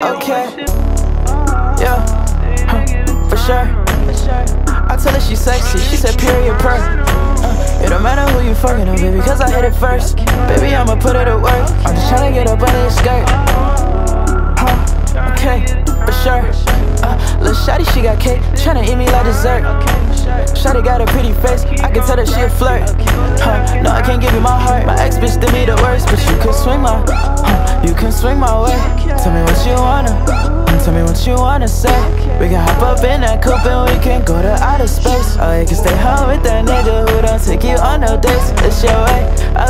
Okay. Yeah. Huh. For sure. I tell her she's sexy. She said period per. Uh, it don't matter who you fucking on, baby, cause I hit it first. Baby, I'ma put it to work. I'm just tryna get up under your skirt. Huh. Okay. For sure. Uh, Lil' Shotty, she got cake. Tryna eat me like dessert. Shotty got a pretty face. I can tell that she a flirt. Huh. No, I can't give you my heart. My ex bitch did me the worst, but you can swing my. Huh. You can swing my way. Tell me you wanna say. We can hop up in that coupe and we can go to outer space. Or you can stay home with that nigga who don't take you on no dates. It's your way. Okay.